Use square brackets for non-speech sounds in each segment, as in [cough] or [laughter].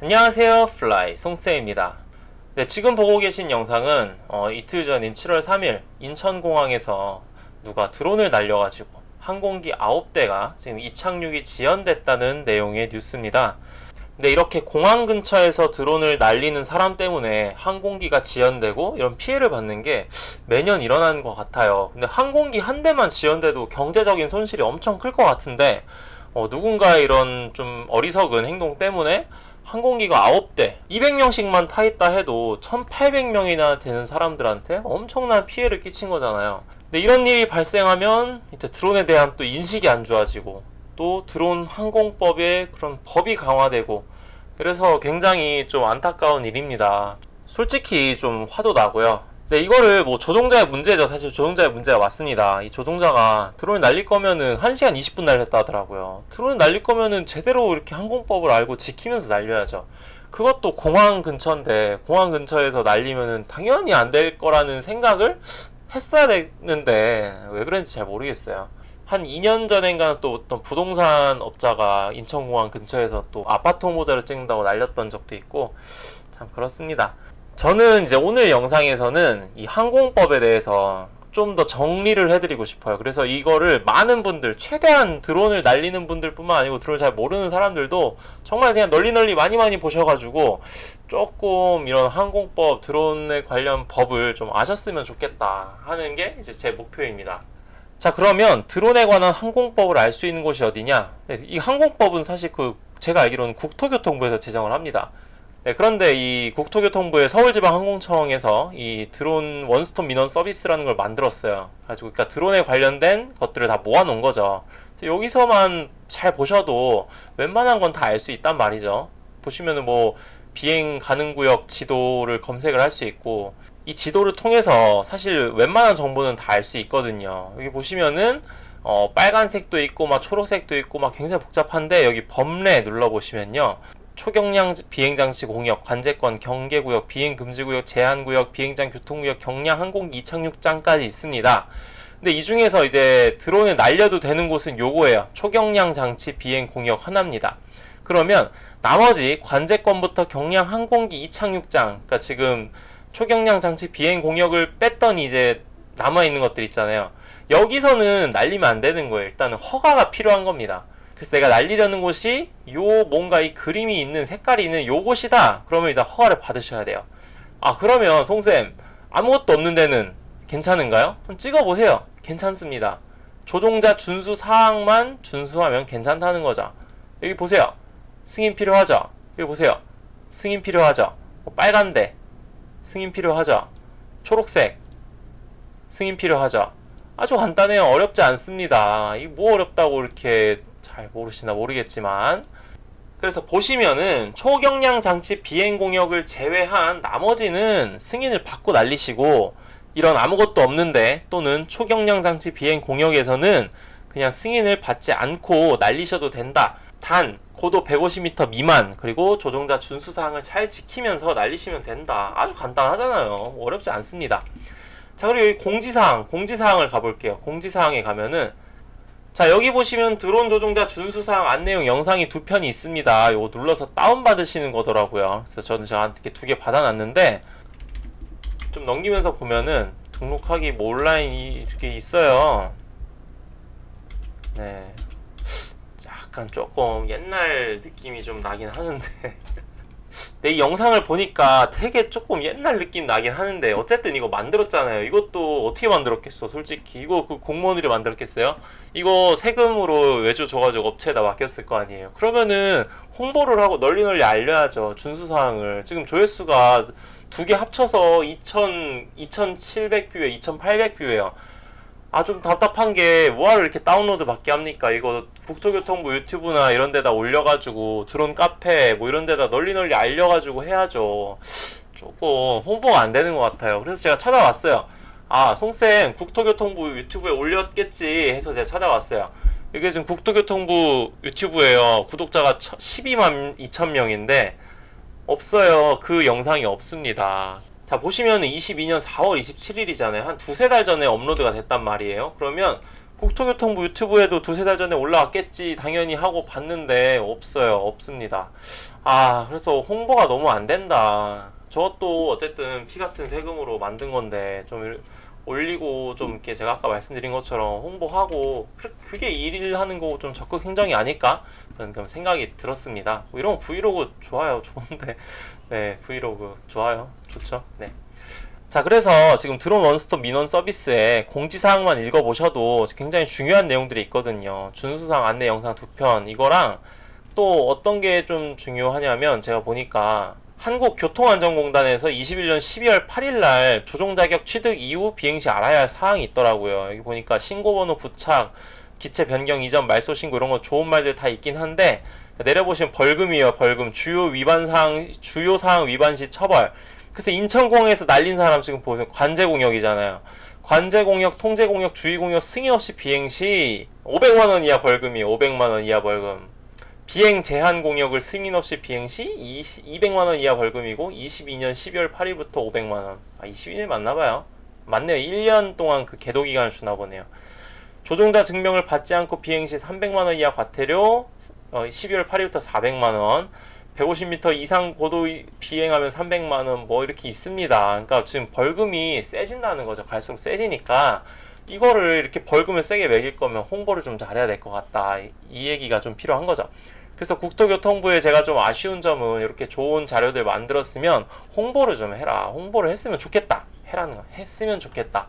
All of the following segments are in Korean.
안녕하세요 플라이 송쌤입니다. 네, 지금 보고 계신 영상은 어, 이틀 전인 7월 3일 인천공항에서 누가 드론을 날려가지고 항공기 9대가 지금 이착륙이 지연됐다는 내용의 뉴스입니다. 근데 이렇게 공항 근처에서 드론을 날리는 사람 때문에 항공기가 지연되고 이런 피해를 받는 게 매년 일어나는 것 같아요. 근데 항공기 한 대만 지연돼도 경제적인 손실이 엄청 클 것 같은데 어, 누군가 이런 좀 어리석은 행동 때문에 항공기가 9대 200명씩만 타 있다 해도 1800명이나 되는 사람들한테 엄청난 피해를 끼친 거잖아요. 근데 이런 일이 발생하면 이제 드론에 대한 또 인식이 안 좋아지고 또 드론 항공법에 그런 법이 강화되고 그래서 굉장히 좀 안타까운 일입니다. 솔직히 좀 화도 나고요 네, 이거를 뭐 조종자의 문제죠. 사실 조종자의 문제가 맞습니다. 이 조종자가 드론을 날릴 거면은 1시간 20분 날렸다 하더라고요. 드론을 날릴 거면은 제대로 이렇게 항공법을 알고 지키면서 날려야죠. 그것도 공항 근처인데 공항 근처에서 날리면은 당연히 안 될 거라는 생각을 했어야 되는데 왜 그런지 잘 모르겠어요. 한 2년 전엔가 또 어떤 부동산 업자가 인천공항 근처에서 또 아파트 홍보자를 찍는다고 날렸던 적도 있고 참 그렇습니다. 저는 이제 오늘 영상에서는 이 항공법에 대해서 좀 더 정리를 해드리고 싶어요. 그래서 이거를 많은 분들, 최대한 드론을 날리는 분들 뿐만 아니고 드론을 잘 모르는 사람들도 정말 그냥 널리 널리 많이 많이 보셔가지고 조금 이런 항공법, 드론에 관련 법을 좀 아셨으면 좋겠다 하는 게 이제 제 목표입니다. 자, 그러면 드론에 관한 항공법을 알 수 있는 곳이 어디냐? 네, 이 항공법은 사실 그 제가 알기로는 국토교통부에서 제정을 합니다. 네, 그런데 이 국토교통부의 서울지방항공청에서 이 드론 원스톱 민원 서비스라는 걸 만들었어요. 가지고 그러니까 드론에 관련된 것들을 다 모아놓은 거죠. 여기서만 잘 보셔도 웬만한 건 다 알 수 있단 말이죠. 보시면은 뭐 비행 가능 구역 지도를 검색을 할 수 있고 이 지도를 통해서 사실 웬만한 정보는 다 알 수 있거든요. 여기 보시면은 어, 빨간색도 있고 막 초록색도 있고 막 굉장히 복잡한데 여기 범례 눌러 보시면요. 초경량 비행장치 공역, 관제권, 경계구역, 비행금지구역, 제한구역, 비행장 교통구역, 경량 항공기 이착륙장까지 있습니다. 근데 이 중에서 이제 드론을 날려도 되는 곳은 요거예요. 초경량 장치 비행 공역 하나입니다. 그러면 나머지 관제권부터 경량 항공기 이착륙장, 그러니까 지금 초경량 장치 비행 공역을 뺐더니 이제 남아있는 것들 있잖아요. 여기서는 날리면 안 되는 거예요. 일단은 허가가 필요한 겁니다. 그래서 내가 날리려는 곳이 요 뭔가 이 그림이 있는 색깔이 있는 요곳이다. 그러면 이제 허가를 받으셔야 돼요. 아 그러면 송쌤 아무것도 없는 데는 괜찮은가요? 그럼 찍어보세요. 괜찮습니다. 조종자 준수 사항만 준수하면 괜찮다는 거죠. 여기 보세요. 승인 필요하죠? 여기 보세요. 승인 필요하죠? 뭐 빨간데. 승인 필요하죠? 초록색. 승인 필요하죠? 아주 간단해요. 어렵지 않습니다. 이 뭐 어렵다고 이렇게 잘 모르시나 모르겠지만 그래서 보시면은 초경량 장치 비행 공역을 제외한 나머지는 승인을 받고 날리시고 이런 아무것도 없는데 또는 초경량 장치 비행 공역에서는 그냥 승인을 받지 않고 날리셔도 된다. 단 고도 150m 미만 그리고 조종자 준수 사항을 잘 지키면서 날리시면 된다. 아주 간단하잖아요. 어렵지 않습니다. 자 그리고 여기 공지사항 공지사항을 가볼게요. 공지사항에 가면은 자 여기 보시면 드론 조종자 준수사항 안내용 영상이 두 편이 있습니다. 요거 눌러서 다운받으시는 거더라고요. 그래서 저는 저한테 두 개 받아놨는데 좀 넘기면서 보면은 등록하기 뭐 온라인이 이렇게 있어요. 네. 약간 조금 옛날 느낌이 좀 나긴 하는데 [laughs] 네, 이 영상을 보니까 되게 조금 옛날 느낌 나긴 하는데 어쨌든 이거 만들었잖아요. 이것도 어떻게 만들었겠어 솔직히? 이거 그 공무원들이 만들었겠어요? 이거 세금으로 외주 줘가지고 업체에다 맡겼을 거 아니에요. 그러면은 홍보를 하고 널리 널리 알려야죠 준수사항을. 지금 조회수가 두 개 합쳐서 2,000, 2,700뷰에 2,800뷰에요 아 좀 답답한 게 뭐하러 이렇게 다운로드 받게 합니까? 이거 국토교통부 유튜브나 이런 데다 올려가지고 드론 카페 뭐 이런 데다 널리 널리 알려가지고 해야죠. 조금 홍보가 안 되는 것 같아요. 그래서 제가 찾아왔어요. 아 송쌤 국토교통부 유튜브에 올렸겠지 해서 제가 찾아왔어요. 이게 지금 국토교통부 유튜브에요. 구독자가 12만 2천 명인데 없어요. 그 영상이 없습니다 자 보시면 22년 4월 27일이잖아요. 한 두세 달 전에 업로드가 됐단 말이에요. 그러면 국토교통부 유튜브에도 두세 달 전에 올라왔겠지 당연히 하고 봤는데 없어요. 없습니다. 아 그래서 홍보가 너무 안 된다. 저것도 어쨌든 피 같은 세금으로 만든 건데 좀 올리고 좀 이렇게 제가 아까 말씀드린 것처럼 홍보하고 그게 일을 하는 거고 좀 적극 행정이 아닐까? 저는 그런 생각이 들었습니다. 뭐 이런 브이로그 좋아요. 좋은데. 네 브이로그 좋아요 좋죠 네 자, 그래서 지금 드론 원스톱 민원 서비스에 공지사항만 읽어보셔도 굉장히 중요한 내용들이 있거든요. 준수상 안내 영상 두 편, 이거랑 또 어떤 게 좀 중요하냐면 제가 보니까 한국교통안전공단에서 21년 12월 8일 날 조종 자격 취득 이후 비행 시 알아야 할 사항이 있더라고요. 여기 보니까 신고번호 부착, 기체 변경 이전 말소 신고 이런 거 좋은 말들 다 있긴 한데 내려보시면 벌금이에요. 벌금 주요 위반 사항 주요 사항 위반 시 처벌. 그래서 인천공항에서 날린 사람 지금 보세요. 관제공역이잖아요. 관제공역, 통제공역, 주의공역 승인 없이 비행 시 500만 원 이하 벌금이 500만 원 이하 벌금. 비행 제한 공역을 승인 없이 비행 시 20, 200만 원 이하 벌금이고 22년 12월 8일부터 500만 원. 아 22일 맞나 봐요. 맞네요. 1년 동안 그 계도 기간을 주나 보네요. 조종자 증명을 받지 않고 비행 시 300만 원 이하 과태료 어, 12월 8일부터 400만 원. 150m 이상 고도 비행하면 300만 원 뭐 이렇게 있습니다. 그러니까 지금 벌금이 세진다는 거죠. 갈수록 세지니까 이거를 이렇게 벌금을 세게 매길 거면 홍보를 좀 잘해야 될 것 같다. 이 얘기가 좀 필요한 거죠. 그래서 국토교통부에 제가 좀 아쉬운 점은 이렇게 좋은 자료들 만들었으면 홍보를 좀 해라. 홍보를 했으면 좋겠다. 해라는 거. 했으면 좋겠다.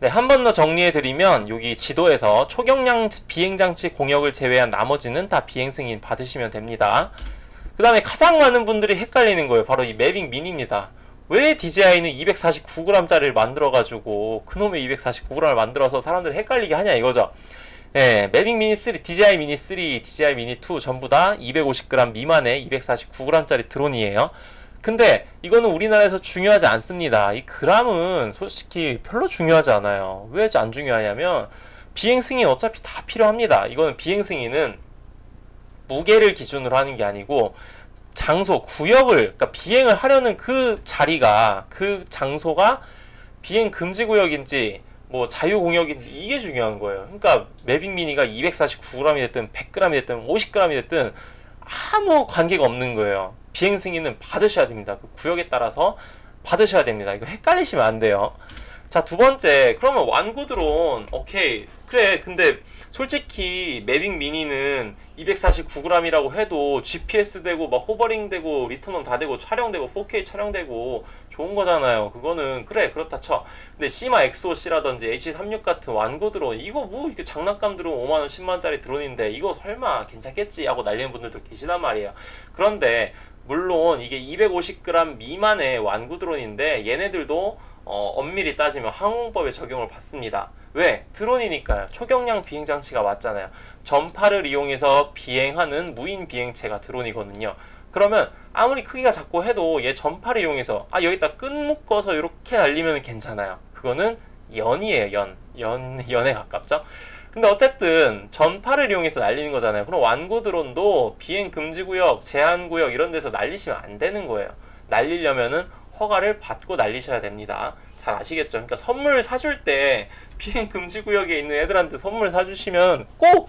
네, 한 번 더 정리해 드리면 여기 지도에서 초경량 비행장치 공역을 제외한 나머지는 다 비행 승인 받으시면 됩니다. 그 다음에 가장 많은 분들이 헷갈리는 거예요. 바로 이 매빅 미니입니다. 왜 DJI는 249g짜리를 만들어가지고 그놈의 249g을 만들어서 사람들 헷갈리게 하냐 이거죠. 예, 매빅 미니 3, DJI 미니 3, DJI 미니 2 전부 다 250g 미만의 249g짜리 드론이에요. 근데 이거는 우리나라에서 중요하지 않습니다. 이 그램은 솔직히 별로 중요하지 않아요. 왜 안 중요하냐면 비행 승인 어차피 다 필요합니다. 이거는 비행 승인은 무게를 기준으로 하는 게 아니고 장소, 구역을, 그러니까 비행을 하려는 그 자리가, 그 장소가 비행 금지 구역인지, 뭐 자유 공역인지 이게 중요한 거예요. 그러니까 매빅 미니가 249g이 됐든 100g이 됐든 50g이 됐든 아무 관계가 없는 거예요. 비행 승인은 받으셔야 됩니다. 그 구역에 따라서 받으셔야 됩니다. 이거 헷갈리시면 안 돼요. 자, 두 번째. 그러면 완구 드론. 오케이. 그래. 근데 솔직히 매빅 미니는 249g이라고 해도 GPS 되고 막 hovering 되고 return home 다 되고 촬영되고 4K 촬영되고 좋은 거잖아요. 그거는 그래 그렇다 쳐. 근데 시마 X5C라든지 H36 같은 완구 드론 이거 뭐 이게 장난감 드론 5만 원, 10만 원짜리 드론인데 이거 설마 괜찮겠지 하고 날리는 분들도 계시단 말이에요. 그런데 물론 이게 250g 미만의 완구 드론인데 얘네들도 어, 엄밀히 따지면 항공법에 적용을 받습니다. 왜? 드론이니까요. 초경량 비행장치가 맞잖아요. 전파를 이용해서 비행하는 무인 비행체가 드론이거든요. 그러면 아무리 크기가 작고 해도 얘 전파를 이용해서 아 여기다 끈 묶어서 이렇게 날리면 괜찮아요. 그거는 연이에요. 연. 연, 연에 가깝죠? 근데 어쨌든 전파를 이용해서 날리는 거잖아요. 그럼 완구 드론도 비행 금지 구역, 제한 구역 이런 데서 날리시면 안 되는 거예요. 날리려면은 허가를 받고 날리셔야 됩니다. 잘 아시겠죠? 그러니까 선물 사줄 때 비행 금지 구역에 있는 애들한테 선물 사주시면 꼭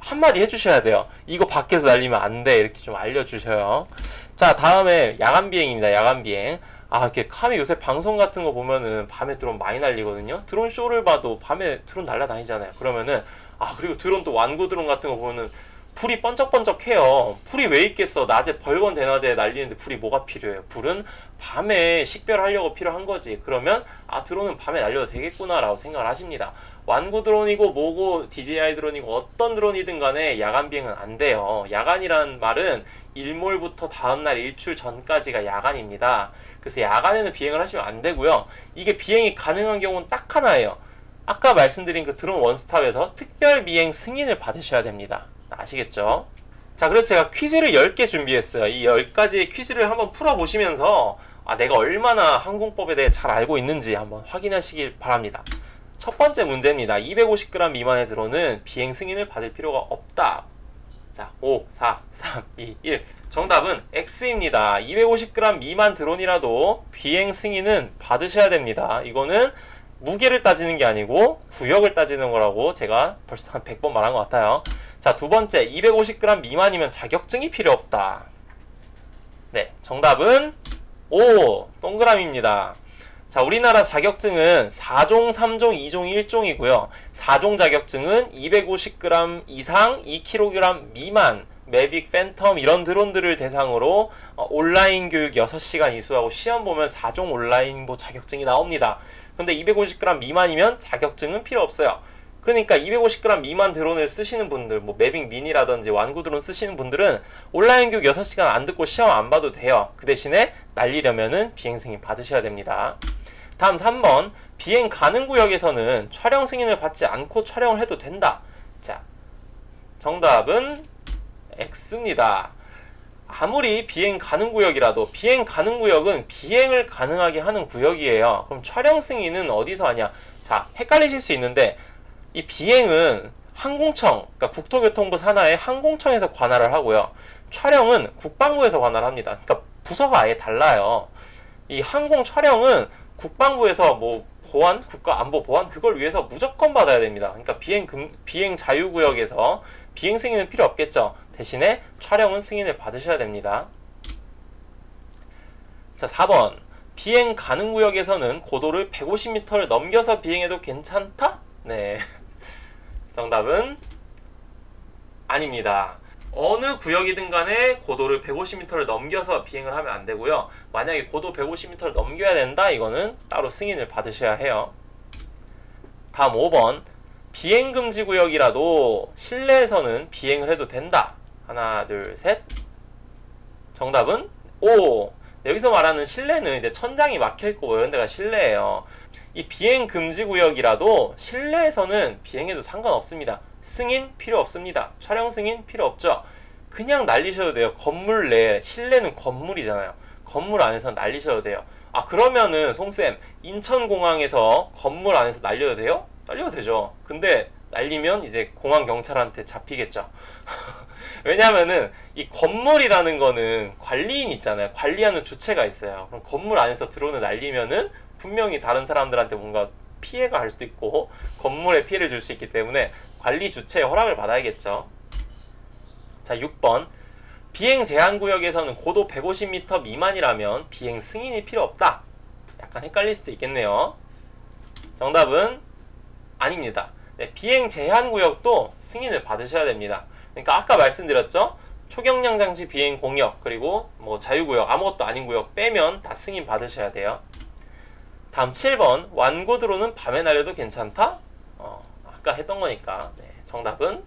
한마디 해주셔야 돼요. 이거 밖에서 날리면 안 돼. 이렇게 좀 알려주셔요. 자, 다음에 야간 비행입니다. 야간 비행. 아, 이렇게 카메 요새 방송 같은 거 보면은 밤에 드론 많이 날리거든요. 드론 쇼를 봐도 밤에 드론 날라다니잖아요. 그러면은, 아, 그리고 드론 또 완구 드론 같은 거 보면은 불이 번쩍번쩍해요. 불이 왜 있겠어? 낮에 벌건 대낮에 날리는데 불이 뭐가 필요해요? 불은 밤에 식별하려고 필요한 거지. 그러면 아 드론은 밤에 날려도 되겠구나라고 생각을 하십니다. 완구 드론이고 뭐고 DJI 드론이고 어떤 드론이든 간에 야간 비행은 안 돼요. 야간이란 말은 일몰부터 다음날 일출 전까지가 야간입니다. 그래서 야간에는 비행을 하시면 안 되고요. 이게 비행이 가능한 경우는 딱 하나예요. 아까 말씀드린 그 드론 원스탑에서 특별 비행 승인을 받으셔야 됩니다. 아시겠죠? 자, 그래서 제가 퀴즈를 10개 준비했어요. 이 10가지의 퀴즈를 한번 풀어보시면서 아, 내가 얼마나 항공법에 대해 잘 알고 있는지 한번 확인하시길 바랍니다. 첫 번째 문제입니다. 250g 미만의 드론은 비행 승인을 받을 필요가 없다. 자, 5, 4, 3, 2, 1. 정답은 X입니다. 250g 미만 드론이라도 비행 승인은 받으셔야 됩니다. 이거는 무게를 따지는 게 아니고 구역을 따지는 거라고 제가 벌써 한 100번 말한 것 같아요. 자, 두 번째, 250g 미만이면 자격증이 필요 없다. 네, 정답은 오, 동그라미입니다. 자, 우리나라 자격증은 4종, 3종, 2종, 1종이고요. 4종 자격증은 250g 이상, 2kg 미만, 매빅, 팬텀 이런 드론들을 대상으로 어, 온라인 교육 6시간 이수하고 시험 보면 4종 온라인 뭐 자격증이 나옵니다. 근데 250g 미만이면 자격증은 필요 없어요. 그러니까 250g 미만 드론을 쓰시는 분들, 뭐 매빅 미니라든지 완구 드론 쓰시는 분들은 온라인 교육 6시간 안 듣고 시험 안 봐도 돼요. 그 대신에 날리려면은 비행 승인 받으셔야 됩니다. 다음 3번 비행 가능 구역에서는 촬영 승인을 받지 않고 촬영을 해도 된다. 자, 정답은 X입니다. 아무리 비행 가능 구역이라도 비행 가능 구역은 비행을 가능하게 하는 구역이에요. 그럼 촬영 승인은 어디서 하냐? 자, 헷갈리실 수 있는데 이 비행은 항공청, 그러니까 국토교통부 산하의 항공청에서 관할을 하고요. 촬영은 국방부에서 관할을 합니다. 그러니까 부서가 아예 달라요. 이 항공 촬영은 국방부에서 뭐 보안, 국가 안보 보안 그걸 위해서 무조건 받아야 됩니다. 그러니까 비행 금, 비행 자유 구역에서 비행 승인은 필요 없겠죠. 대신에 촬영은 승인을 받으셔야 됩니다. 자, 4번. 비행 가능 구역에서는 고도를 150m를 넘겨서 비행해도 괜찮다? 네. [laughs] 정답은 아닙니다. 어느 구역이든 간에 고도를 150m를 넘겨서 비행을 하면 안 되고요. 만약에 고도 150m를 넘겨야 된다, 이거는 따로 승인을 받으셔야 해요. 다음 5번. 비행 금지 구역이라도 실내에서는 비행을 해도 된다. 하나, 둘, 셋. 정답은 O. 여기서 말하는 실내는 이제 천장이 막혀 있고 뭐 이런 데가 실내예요. 이 비행 금지 구역이라도 실내에서는 비행해도 상관없습니다. 승인 필요 없습니다. 촬영 승인 필요 없죠. 그냥 날리셔도 돼요. 건물 내 실내는 건물이잖아요. 건물 안에서 날리셔도 돼요. 아 그러면은 송쌤 인천공항에서 건물 안에서 날려도 돼요? 날려도 되죠. 근데 날리면 이제 공항 경찰한테 잡히겠죠. [laughs] 왜냐면은 이 건물이라는 거는 관리인 있잖아요. 관리하는 주체가 있어요. 그럼 건물 안에서 드론을 날리면은 분명히 다른 사람들한테 뭔가 피해가 갈 수도 있고 건물에 피해를 줄 수 있기 때문에 관리 주체의 허락을 받아야겠죠. 자, 6번. 비행 제한 구역에서는 고도 150m 미만이라면 비행 승인이 필요 없다. 약간 헷갈릴 수도 있겠네요. 정답은 아닙니다. 네, 비행 제한 구역도 승인을 받으셔야 됩니다. 그러니까 아까 말씀드렸죠? 초경량 장치 비행 공역 그리고 뭐 자유구역 아무것도 아닌 구역 빼면 다 승인 받으셔야 돼요. 다음 7번 완고 드론은 밤에 날려도 괜찮다? 어, 아까 했던 거니까 네, 정답은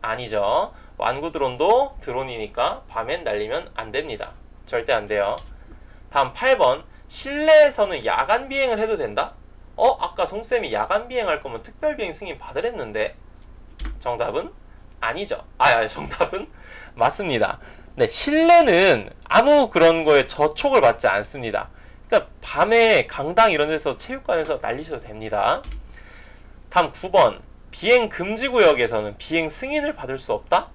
아니죠. 완구 드론도 드론이니까 밤엔 날리면 안 됩니다. 절대 안 돼요. 다음 8번 실내에서는 야간 비행을 해도 된다? 어? 아까 송쌤이 야간 비행할 거면 특별 비행 승인 받으랬는데 정답은 아니죠. 아, 아 정답은 맞습니다. 네, 실내는 아무 그런 거에 저촉을 받지 않습니다. 그러니까 밤에 강당 이런 데서 체육관에서 날리셔도 됩니다. 다음 9번. 비행 금지 구역에서는 비행 승인을 받을 수 없다?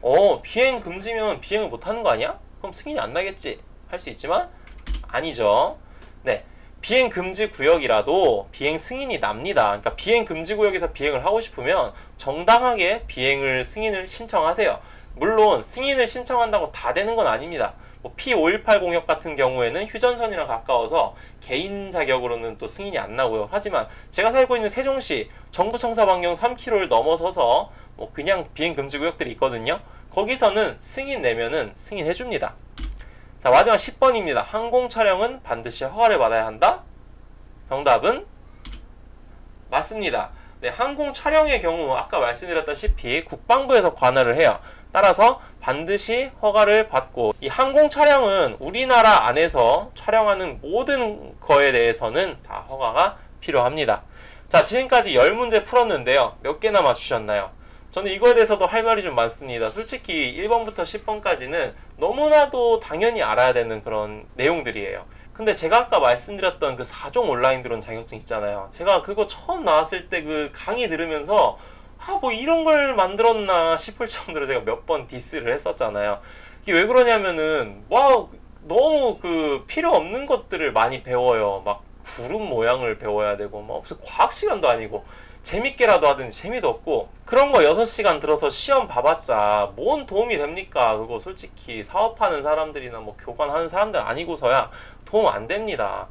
어, 비행 금지면 비행을 못 하는 거 아니야? 그럼 승인이 안 나겠지. 할 수 있지만 아니죠. 네. 비행 금지 구역이라도 비행 승인이 납니다. 그러니까 비행 금지 구역에서 비행을 하고 싶으면 정당하게 비행을 승인을 신청하세요. 물론 승인을 신청한다고 다 되는 건 아닙니다. 뭐 P518 공역 같은 경우에는 휴전선이랑 가까워서 개인 자격으로는 또 승인이 안 나고요. 하지만 제가 살고 있는 세종시 정부 청사 반경 3km를 넘어서서 뭐 그냥 비행 금지 구역들이 있거든요. 거기서는 승인 내면은 승인해 줍니다. 자, 마지막 10번입니다. 항공 촬영은 반드시 허가를 받아야 한다? 정답은 맞습니다. 네, 항공 촬영의 경우 아까 말씀드렸다시피 국방부에서 관할을 해요. 따라서 반드시 허가를 받고 이 항공 촬영은 우리나라 안에서 촬영하는 모든 거에 대해서는 다 허가가 필요합니다. 자, 지금까지 10문제 풀었는데요. 몇 개나 맞추셨나요? 저는 이거에 대해서도 할 말이 좀 많습니다. 솔직히 1번부터 10번까지는 너무나도 당연히 알아야 되는 그런 내용들이에요. 근데 제가 아까 말씀드렸던 그 4종 온라인 드론 자격증 있잖아요. 제가 그거 처음 나왔을 때 그 강의 들으면서 아, 뭐 이런 걸 만들었나 싶을 정도로 제가 몇 번 디스를 했었잖아요. 이게 왜 그러냐면은, 와, 너무 그 필요 없는 것들을 많이 배워요. 막 구름 모양을 배워야 되고 뭐 무슨 과학 시간도 아니고 재밌게라도 하든지 재미도 없고 그런 거 6시간 들어서 시험 봐봤자 뭔 도움이 됩니까? 그거 솔직히 사업하는 사람들이나 뭐 교관하는 사람들 아니고서야 도움 안 됩니다.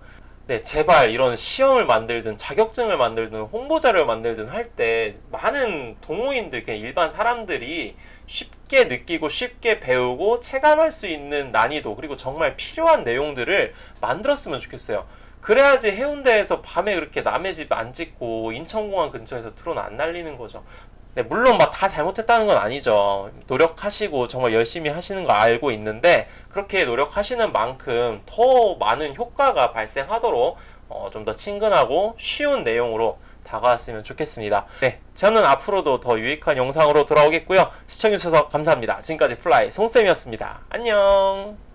네, 제발 이런 시험을 만들든 자격증을 만들든 홍보자를 만들든 할 때 많은 동호인들 그냥 일반 사람들이 쉽게 느끼고 쉽게 배우고 체감할 수 있는 난이도 그리고 정말 필요한 내용들을 만들었으면 좋겠어요. 그래야지 해운대에서 밤에 그렇게 남의 집 안 찍고 인천공항 근처에서 드론 안 날리는 거죠. 네, 물론 막 다 잘못했다는 건 아니죠. 노력하시고 정말 열심히 하시는 거 알고 있는데 그렇게 노력하시는 만큼 더 많은 효과가 발생하도록 어, 좀 더 친근하고 쉬운 내용으로 다가왔으면 좋겠습니다. 네, 저는 앞으로도 더 유익한 영상으로 돌아오겠고요. 시청해주셔서 감사합니다. 지금까지 플라이 송쌤이었습니다. 안녕!